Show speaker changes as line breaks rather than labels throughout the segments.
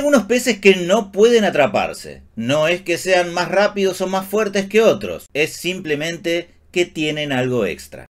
algunos peces que no pueden atraparse. No es que sean más rápidos o más fuertes que otros, es simplemente que tienen algo extra.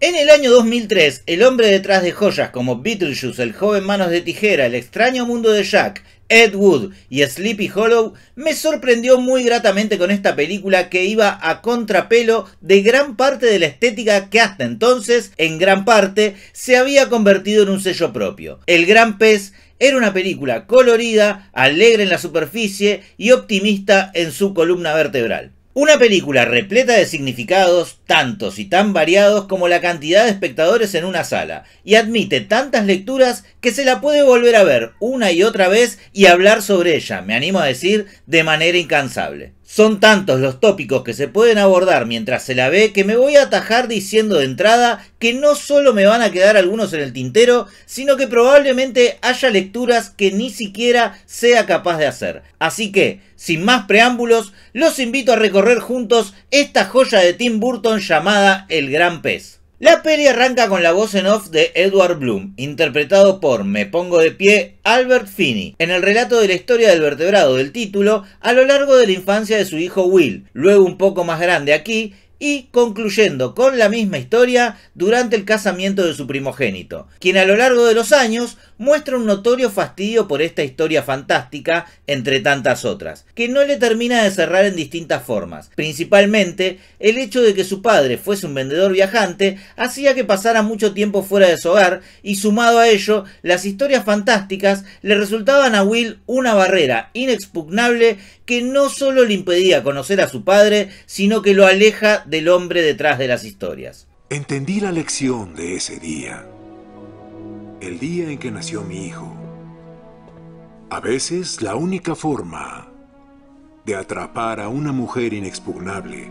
En el año 2003, el hombre detrás de joyas como Beetlejuice, el joven manos de tijera, el extraño mundo de Jack, Ed Wood y Sleepy Hollow me sorprendió muy gratamente con esta película que iba a contrapelo de gran parte de la estética que hasta entonces, en gran parte, se había convertido en un sello propio. El Gran Pez era una película colorida, alegre en la superficie y optimista en su columna vertebral. Una película repleta de significados, tantos y tan variados como la cantidad de espectadores en una sala, y admite tantas lecturas que se la puede volver a ver una y otra vez y hablar sobre ella, me animo a decir, de manera incansable. Son tantos los tópicos que se pueden abordar mientras se la ve que me voy a atajar diciendo de entrada que no solo me van a quedar algunos en el tintero, sino que probablemente haya lecturas que ni siquiera sea capaz de hacer. Así que, sin más preámbulos, los invito a recorrer juntos esta joya de Tim Burton llamada El Gran Pez. La peli arranca con la voz en off de Edward Bloom, interpretado por, me pongo de pie, Albert Finney, en el relato de la historia del vertebrado del título a lo largo de la infancia de su hijo Will, luego un poco más grande aquí, y concluyendo con la misma historia durante el casamiento de su primogénito, quien a lo largo de los años muestra un notorio fastidio por esta historia fantástica entre tantas otras, que no le termina de cerrar en distintas formas. Principalmente, el hecho de que su padre fuese un vendedor viajante hacía que pasara mucho tiempo fuera de su hogar y sumado a ello, las historias fantásticas le resultaban a Will una barrera inexpugnable que no solo le impedía conocer a su padre, sino que lo aleja del hombre detrás de las historias.
Entendí la lección de ese día el día en que nació mi hijo. A veces la única forma de atrapar a una mujer inexpugnable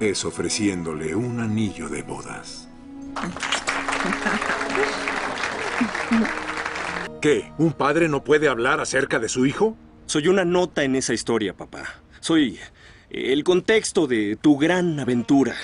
es ofreciéndole un anillo de bodas. ¿Qué? ¿Un padre no puede hablar acerca de su hijo?
Soy una nota en esa historia, papá. Soy el contexto de tu gran aventura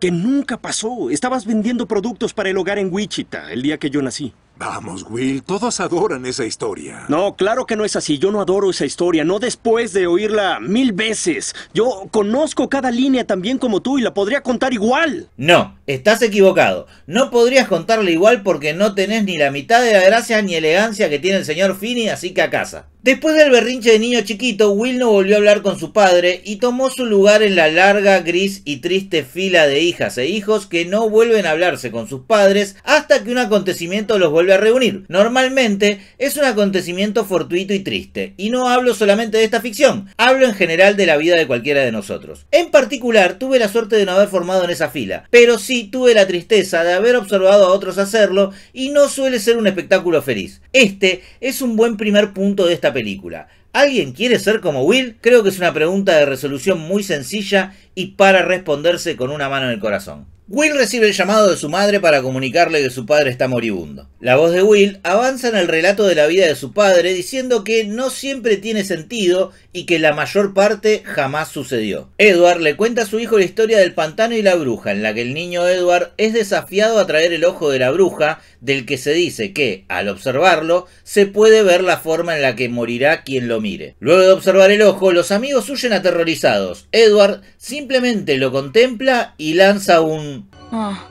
que nunca pasó. Estabas vendiendo productos para el hogar en Wichita el día que yo nací.
Vamos, Will, todos adoran esa historia.
No, claro que no es así. Yo no adoro esa historia, no después de oírla mil veces. Yo conozco cada línea tan bien como tú y la podría contar igual.
No, estás equivocado. No podrías contarla igual porque no tenés ni la mitad de la gracia ni elegancia que tiene el señor Finney, así que a casa. Después del berrinche de niño chiquito, Will no volvió a hablar con su padre y tomó su lugar en la larga, gris y triste fila de hijas e hijos que no vuelven a hablarse con sus padres hasta que un acontecimiento los vuelve a reunir. Normalmente es un acontecimiento fortuito y triste, y no hablo solamente de esta ficción, hablo en general de la vida de cualquiera de nosotros. En particular, tuve la suerte de no haber formado en esa fila, pero sí tuve la tristeza de haber observado a otros hacerlo y no suele ser un espectáculo feliz. Este es un buen primer punto de esta película. ¿Alguien quiere ser como Will? Creo que es una pregunta de resolución muy sencilla y para responderse con una mano en el corazón. Will recibe el llamado de su madre para comunicarle que su padre está moribundo. La voz de Will avanza en el relato de la vida de su padre diciendo que no siempre tiene sentido y que la mayor parte jamás sucedió. Edward le cuenta a su hijo la historia del pantano y la bruja, en la que el niño Edward es desafiado a traer el ojo de la bruja, del que se dice que, al observarlo, se puede ver la forma en la que morirá quien lo mire. Luego de observar el ojo, los amigos huyen aterrorizados. Edward simplemente lo contempla y lanza un
Ah,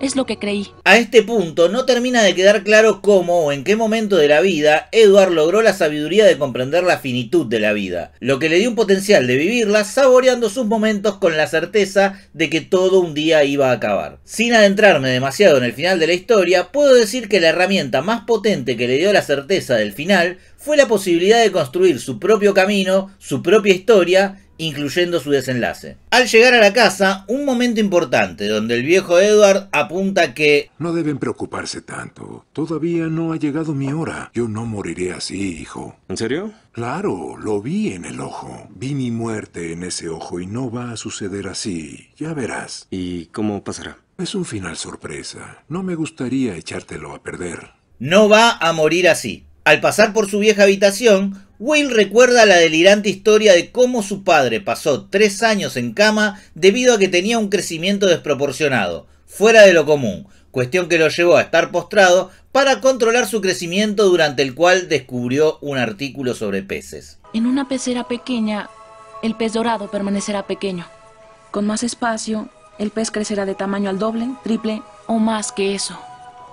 es lo que creí.
A este punto no termina de quedar claro cómo o en qué momento de la vida Edward logró la sabiduría de comprender la finitud de la vida, lo que le dio un potencial de vivirla saboreando sus momentos con la certeza de que todo un día iba a acabar. Sin adentrarme demasiado en el final de la historia, puedo decir que la herramienta más potente que le dio la certeza del final fue la posibilidad de construir su propio camino, su propia historia incluyendo su desenlace. Al llegar a la casa, un momento importante donde el viejo Edward apunta que...
No deben preocuparse tanto. Todavía no ha llegado mi hora. Yo no moriré así, hijo.
¿En serio?
Claro, lo vi en el ojo. Vi mi muerte en ese ojo y no va a suceder así. Ya verás.
¿Y cómo pasará?
Es un final sorpresa. No me gustaría echártelo a perder.
No va a morir así. Al pasar por su vieja habitación, Will recuerda la delirante historia de cómo su padre pasó tres años en cama debido a que tenía un crecimiento desproporcionado, fuera de lo común, cuestión que lo llevó a estar postrado para controlar su crecimiento durante el cual descubrió un artículo sobre peces.
En una pecera pequeña, el pez dorado permanecerá pequeño. Con más espacio, el pez crecerá de tamaño al doble, triple o más que eso.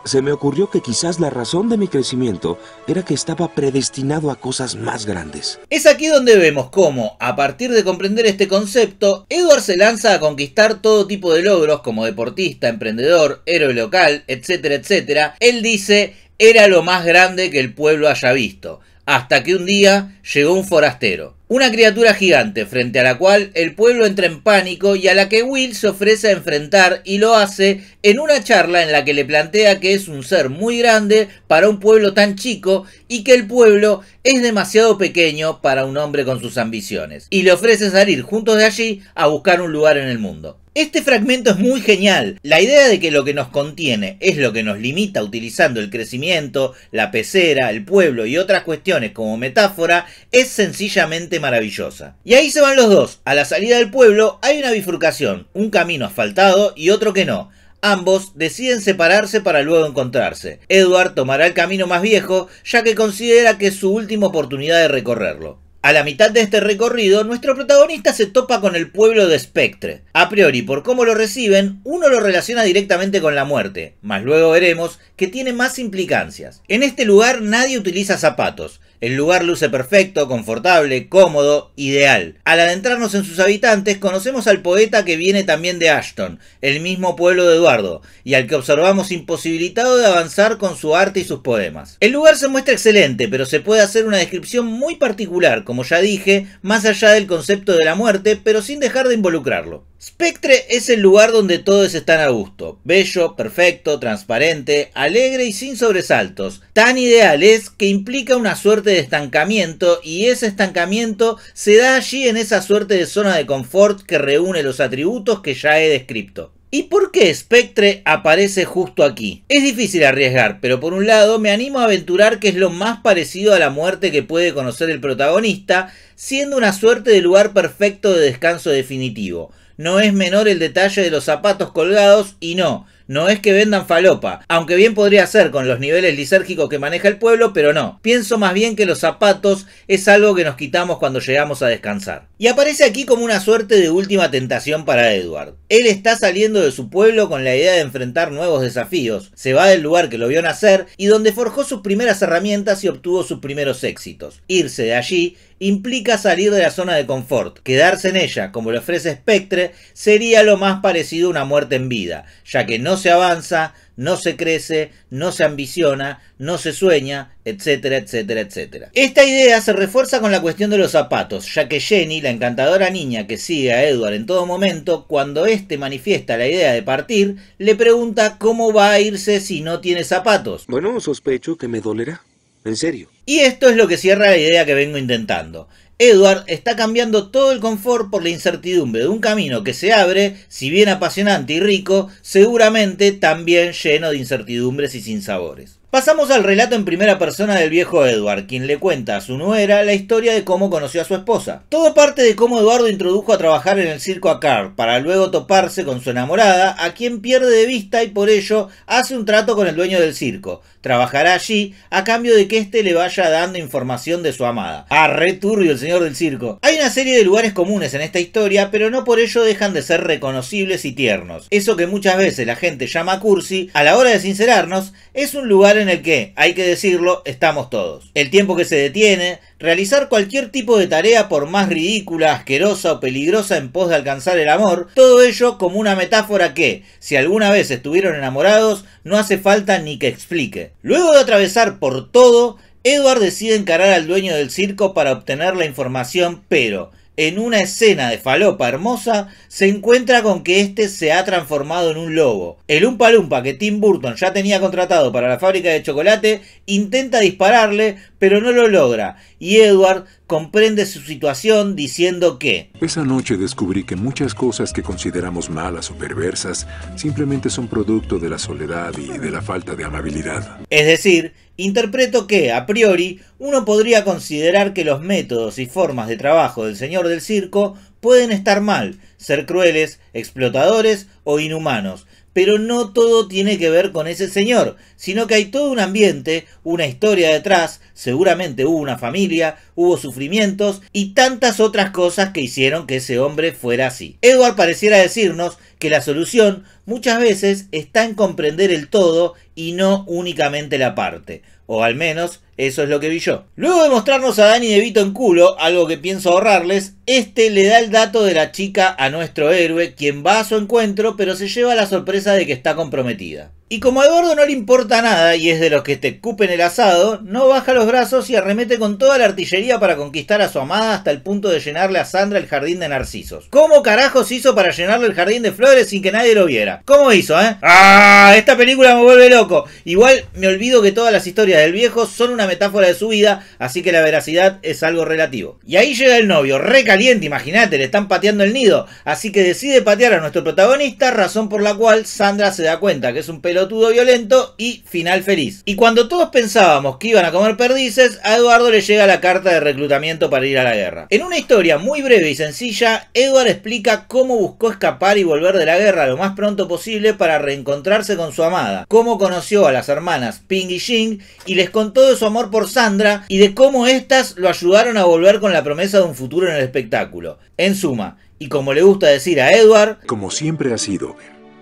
Se me ocurrió que quizás la razón de mi crecimiento era que estaba predestinado a cosas más grandes.
Es aquí donde vemos cómo, a partir de comprender este concepto, Edward se lanza a conquistar todo tipo de logros como deportista, emprendedor, héroe local, etcétera, etcétera. Él dice, era lo más grande que el pueblo haya visto, hasta que un día llegó un forastero. Una criatura gigante frente a la cual el pueblo entra en pánico y a la que Will se ofrece a enfrentar y lo hace en una charla en la que le plantea que es un ser muy grande para un pueblo tan chico y que el pueblo es demasiado pequeño para un hombre con sus ambiciones. Y le ofrece salir juntos de allí a buscar un lugar en el mundo. Este fragmento es muy genial. La idea de que lo que nos contiene es lo que nos limita utilizando el crecimiento, la pecera, el pueblo y otras cuestiones como metáfora es sencillamente maravillosa. Y ahí se van los dos. A la salida del pueblo hay una bifurcación, un camino asfaltado y otro que no. Ambos deciden separarse para luego encontrarse. Edward tomará el camino más viejo, ya que considera que es su última oportunidad de recorrerlo. A la mitad de este recorrido, nuestro protagonista se topa con el pueblo de Spectre. A priori, por cómo lo reciben, uno lo relaciona directamente con la muerte, mas luego veremos que tiene más implicancias. En este lugar nadie utiliza zapatos, el lugar luce perfecto, confortable, cómodo, ideal. Al adentrarnos en sus habitantes, conocemos al poeta que viene también de Ashton, el mismo pueblo de Eduardo, y al que observamos imposibilitado de avanzar con su arte y sus poemas. El lugar se muestra excelente, pero se puede hacer una descripción muy particular, como ya dije, más allá del concepto de la muerte, pero sin dejar de involucrarlo. Spectre es el lugar donde todos están a gusto, bello, perfecto, transparente, alegre y sin sobresaltos. Tan ideal es que implica una suerte de estancamiento y ese estancamiento se da allí en esa suerte de zona de confort que reúne los atributos que ya he descrito. ¿Y por qué Spectre aparece justo aquí? Es difícil arriesgar, pero por un lado me animo a aventurar que es lo más parecido a la muerte que puede conocer el protagonista, siendo una suerte de lugar perfecto de descanso definitivo no es menor el detalle de los zapatos colgados y no, no es que vendan falopa, aunque bien podría ser con los niveles lisérgicos que maneja el pueblo, pero no. Pienso más bien que los zapatos es algo que nos quitamos cuando llegamos a descansar. Y aparece aquí como una suerte de última tentación para Edward. Él está saliendo de su pueblo con la idea de enfrentar nuevos desafíos. Se va del lugar que lo vio nacer y donde forjó sus primeras herramientas y obtuvo sus primeros éxitos. Irse de allí implica salir de la zona de confort. Quedarse en ella, como le ofrece Spectre, sería lo más parecido a una muerte en vida, ya que no se avanza, no se crece, no se ambiciona, no se sueña, etcétera, etcétera, etcétera. Esta idea se refuerza con la cuestión de los zapatos, ya que Jenny, la encantadora niña que sigue a Edward en todo momento, cuando éste manifiesta la idea de partir, le pregunta cómo va a irse si no tiene zapatos.
Bueno, sospecho que me dolerá. En serio.
Y esto es lo que cierra la idea que vengo intentando. Edward está cambiando todo el confort por la incertidumbre de un camino que se abre, si bien apasionante y rico, seguramente también lleno de incertidumbres y sin sabores. Pasamos al relato en primera persona del viejo Edward, quien le cuenta a su nuera la historia de cómo conoció a su esposa. Todo parte de cómo Eduardo introdujo a trabajar en el circo a Carl, para luego toparse con su enamorada, a quien pierde de vista y por ello hace un trato con el dueño del circo. Trabajará allí a cambio de que éste le vaya dando información de su amada. Ah, re turbio el señor del circo. Hay una serie de lugares comunes en esta historia, pero no por ello dejan de ser reconocibles y tiernos. Eso que muchas veces la gente llama cursi, a la hora de sincerarnos, es un lugar en en el que, hay que decirlo, estamos todos. El tiempo que se detiene, realizar cualquier tipo de tarea por más ridícula, asquerosa o peligrosa en pos de alcanzar el amor, todo ello como una metáfora que, si alguna vez estuvieron enamorados, no hace falta ni que explique. Luego de atravesar por todo, Edward decide encarar al dueño del circo para obtener la información, pero en una escena de falopa hermosa, se encuentra con que este se ha transformado en un lobo. El Umpa Lumpa que Tim Burton ya tenía contratado para la fábrica de chocolate intenta dispararle, pero no lo logra, y Edward comprende su situación diciendo que
Esa noche descubrí que muchas cosas que consideramos malas o perversas simplemente son producto de la soledad y de la falta de amabilidad.
Es decir, Interpreto que, a priori, uno podría considerar que los métodos y formas de trabajo del señor del circo pueden estar mal, ser crueles, explotadores o inhumanos, pero no todo tiene que ver con ese señor, sino que hay todo un ambiente, una historia detrás, seguramente hubo una familia, hubo sufrimientos y tantas otras cosas que hicieron que ese hombre fuera así. Edward pareciera decirnos que la solución muchas veces está en comprender el todo y no únicamente la parte, o al menos eso es lo que vi yo. Luego de mostrarnos a Danny DeVito en culo, algo que pienso ahorrarles, este le da el dato de la chica a nuestro héroe, quien va a su encuentro, pero se lleva la sorpresa de que está comprometida. Y como a Eduardo no le importa nada y es de los que te escupen el asado, no baja los brazos y arremete con toda la artillería para conquistar a su amada hasta el punto de llenarle a Sandra el jardín de narcisos. ¿Cómo carajos hizo para llenarle el jardín de flores sin que nadie lo viera? ¿Cómo hizo, eh? ¡Ah! Esta película me vuelve loco. Igual me olvido que todas las historias del viejo son una metáfora de su vida, así que la veracidad es algo relativo. Y ahí llega el novio, re caliente, imagínate, le están pateando el nido, así que decide patear a nuestro protagonista, razón por la cual Sandra se da cuenta que es un pelotudo violento y final feliz. Y cuando todos pensábamos que iban a comer perdices, a Eduardo le llega la carta de reclutamiento para ir a la guerra. En una historia muy breve y sencilla, Edward explica cómo buscó escapar y volver de la guerra lo más pronto posible para reencontrarse con su amada, cómo conoció a las hermanas Ping y Jing y les contó de su amor por Sandra y de cómo éstas lo ayudaron a volver con la promesa de un futuro en el espectáculo. En suma, y como le gusta decir a Edward,
Como siempre ha sido,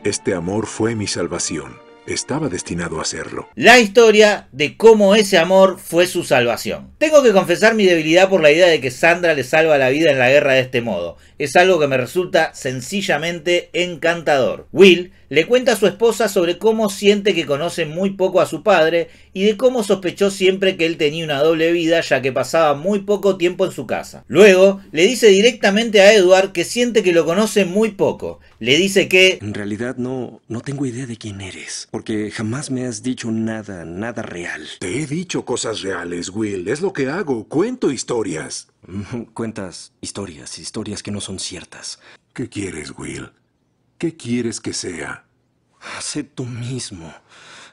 este amor fue mi salvación. Estaba destinado a serlo.
la historia de cómo ese amor fue su salvación. Tengo que confesar mi debilidad por la idea de que Sandra le salva la vida en la guerra de este modo. Es algo que me resulta sencillamente encantador. Will le cuenta a su esposa sobre cómo siente que conoce muy poco a su padre y de cómo sospechó siempre que él tenía una doble vida ya que pasaba muy poco tiempo en su casa. Luego le dice directamente a Edward que siente que lo conoce muy poco. Le dice que
En realidad no, no tengo idea de quién eres, porque jamás me has dicho nada, nada real.
Te he dicho cosas reales, Will. Es lo que hago. Cuento historias.
Cuentas historias, historias que no son ciertas.
¿Qué quieres, Will? ¿Qué quieres que sea?
Sé tú mismo.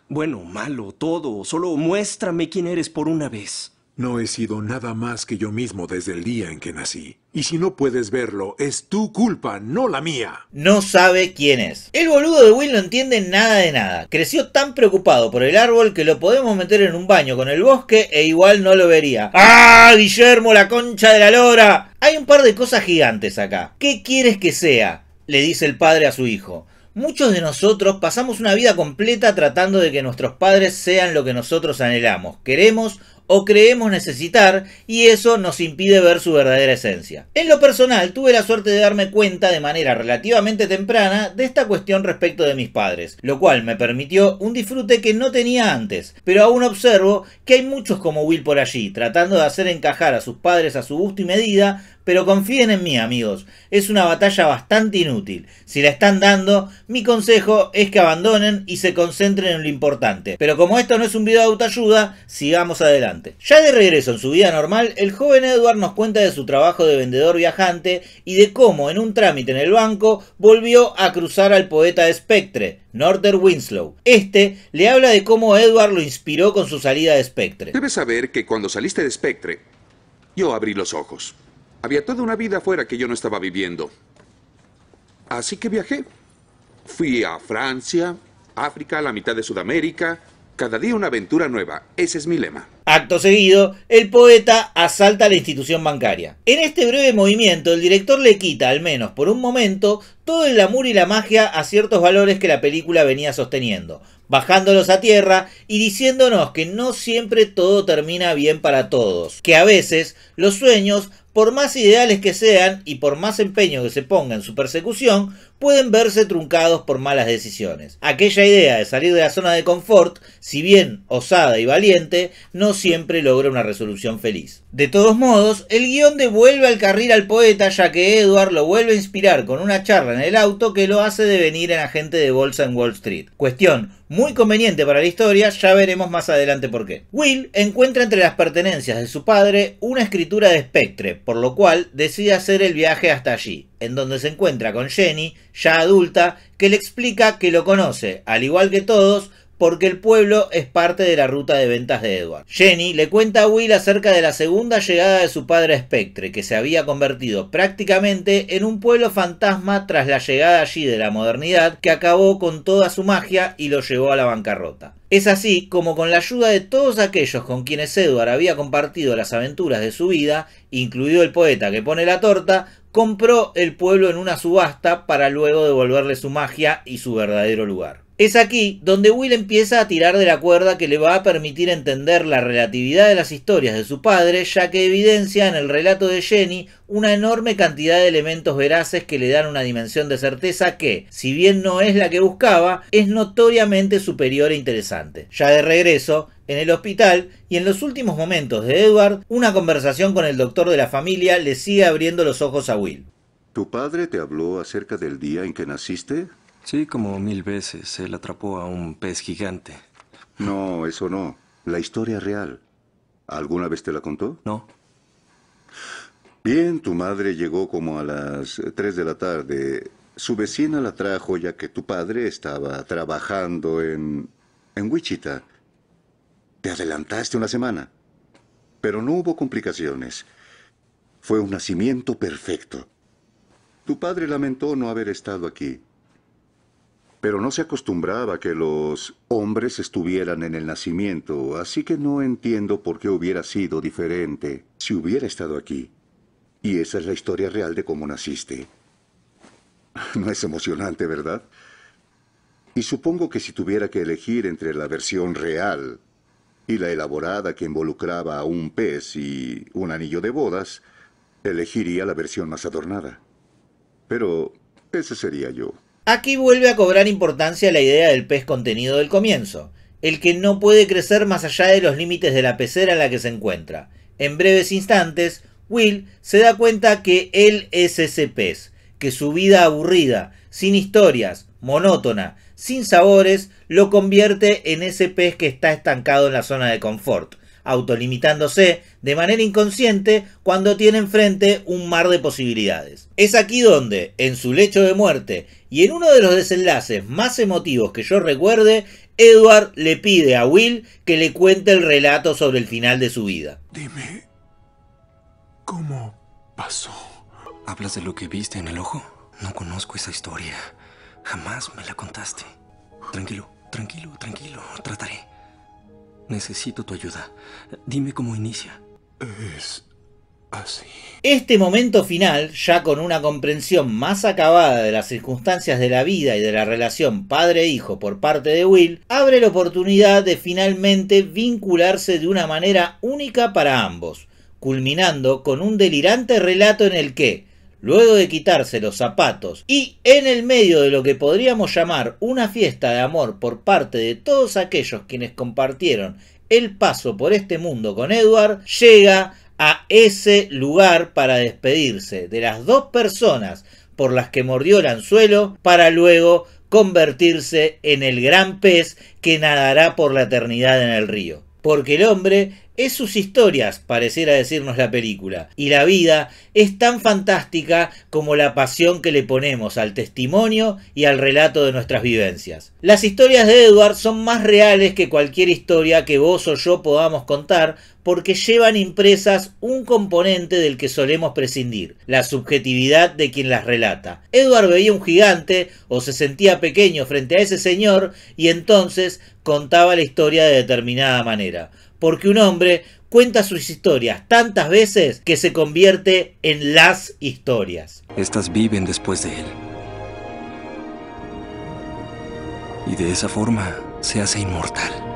Bueno, malo, todo. Solo muéstrame quién eres por una vez.
No he sido nada más que yo mismo desde el día en que nací. Y si no puedes verlo, es tu culpa, no la mía.
no sabe quién es. El boludo de Will no entiende nada de nada. Creció tan preocupado por el árbol que lo podemos meter en un baño con el bosque e igual no lo vería. ¡Ah, Guillermo, la concha de la lora! Hay un par de cosas gigantes acá. ¿Qué quieres que sea? Le dice el padre a su hijo. Muchos de nosotros pasamos una vida completa tratando de que nuestros padres sean lo que nosotros anhelamos, queremos o creemos necesitar y eso nos impide ver su verdadera esencia. En lo personal tuve la suerte de darme cuenta de manera relativamente temprana de esta cuestión respecto de mis padres, lo cual me permitió un disfrute que no tenía antes, pero aún observo que hay muchos como Will por allí, tratando de hacer encajar a sus padres a su gusto y medida, pero confíen en mí amigos, es una batalla bastante inútil. Si la están dando, mi consejo es que abandonen y se concentren en lo importante. Pero como esto no es un video de autoayuda, sigamos adelante. Ya de regreso en su vida normal, el joven Edward nos cuenta de su trabajo de vendedor viajante y de cómo en un trámite en el banco volvió a cruzar al poeta de Spectre, Northern Winslow. Este le habla de cómo Edward lo inspiró con su salida de Spectre.
Debes saber que cuando saliste de Spectre, yo abrí los ojos. Había toda una vida afuera que yo no estaba viviendo. Así que viajé. Fui a Francia, África, la mitad de Sudamérica. Cada día una aventura nueva. Ese es mi lema.
Acto seguido, el poeta asalta la institución bancaria. En este breve movimiento, el director le quita, al menos por un momento, todo el glamour y la magia a ciertos valores que la película venía sosteniendo, bajándolos a tierra y diciéndonos que no siempre todo termina bien para todos, que a veces los sueños, por más ideales que sean y por más empeño que se ponga en su persecución, pueden verse truncados por malas decisiones. Aquella idea de salir de la zona de confort, si bien osada y valiente, no siempre logra una resolución feliz. De todos modos, el guion devuelve al carril al poeta ya que Edward lo vuelve a inspirar con una charla en el auto que lo hace devenir en agente de bolsa en Wall Street. Cuestión muy conveniente para la historia, ya veremos más adelante por qué. Will encuentra entre las pertenencias de su padre una escritura de Spectre, por lo cual decide hacer el viaje hasta allí, en donde se encuentra con Jenny, ya adulta, que le explica que lo conoce, al igual que todos, porque el pueblo es parte de la ruta de ventas de Edward. Jenny le cuenta a Will acerca de la segunda llegada de su padre Spectre, que se había convertido prácticamente en un pueblo fantasma tras la llegada allí de la modernidad que acabó con toda su magia y lo llevó a la bancarrota. Es así como con la ayuda de todos aquellos con quienes Edward había compartido las aventuras de su vida, incluido el poeta que pone la torta, compró el pueblo en una subasta para luego devolverle su magia y su verdadero lugar. Es aquí donde Will empieza a tirar de la cuerda que le va a permitir entender la relatividad de las historias de su padre, ya que evidencia en el relato de Jenny una enorme cantidad de elementos veraces que le dan una dimensión de certeza que, si bien no es la que buscaba, es notoriamente superior e interesante. Ya de regreso, en el hospital y en los últimos momentos de Edward, una conversación con el doctor de la familia le sigue abriendo los ojos a Will.
¿Tu padre te habló acerca del día en que naciste?
Sí, como mil veces. Él atrapó a un pez gigante.
No, eso no. La historia real. ¿Alguna vez te la contó?
No.
Bien, tu madre llegó como a las 3 de la tarde. Su vecina la trajo ya que tu padre estaba trabajando en... en Wichita. Te adelantaste una semana. Pero no hubo complicaciones. Fue un nacimiento perfecto. Tu padre lamentó no haber estado aquí. Pero no se acostumbraba que los hombres estuvieran en el nacimiento, así que no entiendo por qué hubiera sido diferente si hubiera estado aquí. Y esa es la historia real de cómo naciste. No es emocionante, ¿verdad? Y supongo que si tuviera que elegir entre la versión real y la elaborada que involucraba a un pez y un anillo de bodas, elegiría la versión más adornada. Pero ese sería yo.
Aquí vuelve a cobrar importancia la idea del pez contenido del comienzo, el que no puede crecer más allá de los límites de la pecera en la que se encuentra. En breves instantes, Will se da cuenta que él es ese pez, que su vida aburrida, sin historias, monótona, sin sabores, lo convierte en ese pez que está estancado en la zona de confort, autolimitándose de manera inconsciente cuando tiene enfrente un mar de posibilidades. Es aquí donde, en su lecho de muerte y en uno de los desenlaces más emotivos que yo recuerde, Edward le pide a Will que le cuente el relato sobre el final de su vida.
Dime, ¿cómo pasó?
¿Hablas de lo que viste en el ojo? No conozco esa historia. Jamás me la contaste. Tranquilo, tranquilo, tranquilo. Trataré. Necesito tu ayuda. Dime cómo inicia.
Es así.
Este momento final, ya con una comprensión más acabada de las circunstancias de la vida y de la relación padre-hijo por parte de Will, abre la oportunidad de finalmente vincularse de una manera única para ambos, culminando con un delirante relato en el que, luego de quitarse los zapatos y en el medio de lo que podríamos llamar una fiesta de amor por parte de todos aquellos quienes compartieron el paso por este mundo con Edward, llega a ese lugar para despedirse de las dos personas por las que mordió el anzuelo para luego convertirse en el gran pez que nadará por la eternidad en el río. Porque el hombre es sus historias, pareciera decirnos la película, y la vida es tan fantástica como la pasión que le ponemos al testimonio y al relato de nuestras vivencias. Las historias de Edward son más reales que cualquier historia que vos o yo podamos contar porque llevan impresas un componente del que solemos prescindir, la subjetividad de quien las relata. Edward veía un gigante o se sentía pequeño frente a ese señor y entonces contaba la historia de determinada manera porque un hombre cuenta sus historias tantas veces que se convierte en las historias.
Estas viven después de él. Y de esa forma se hace inmortal.